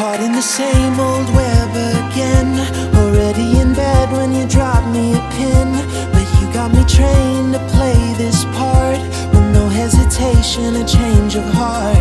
Caught in the same old web again. Already in bed when you drop me a pin But you got me trained to play this part With no hesitation, a change of heart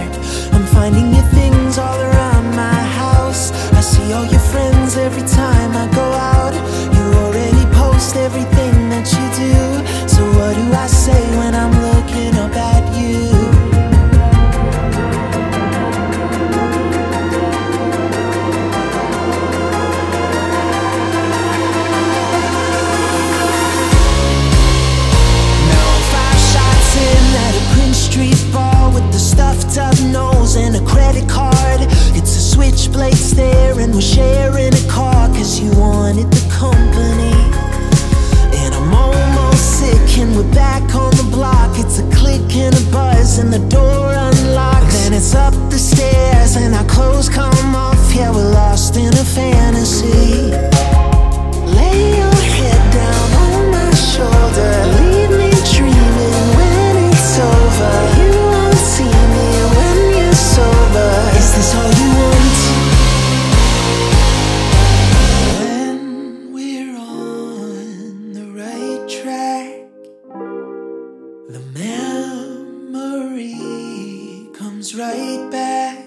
comes right back.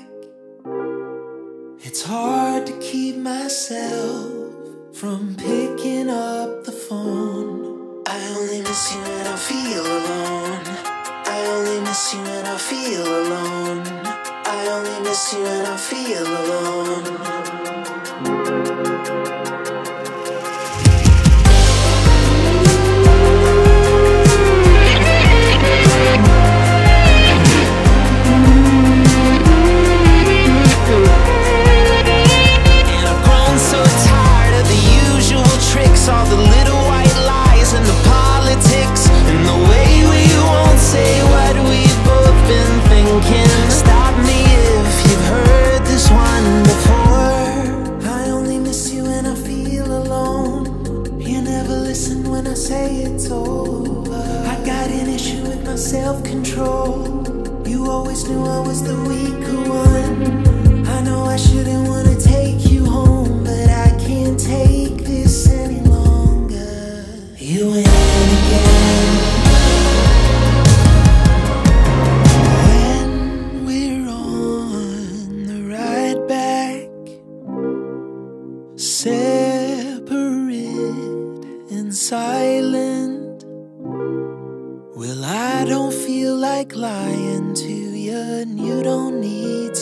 It's hard to keep myself from picking up the phone. I only miss you when I feel alone. I only miss you when I feel alone. I only miss you when I feel alone. Listen when I say it's over. I got an issue with my self control. You always knew I was the weaker one. I know I shouldn't wanna take you home, but I can't take this any longer. You win again. We're on the right back, and silent. Well, I don't feel like lying to you, and you don't need to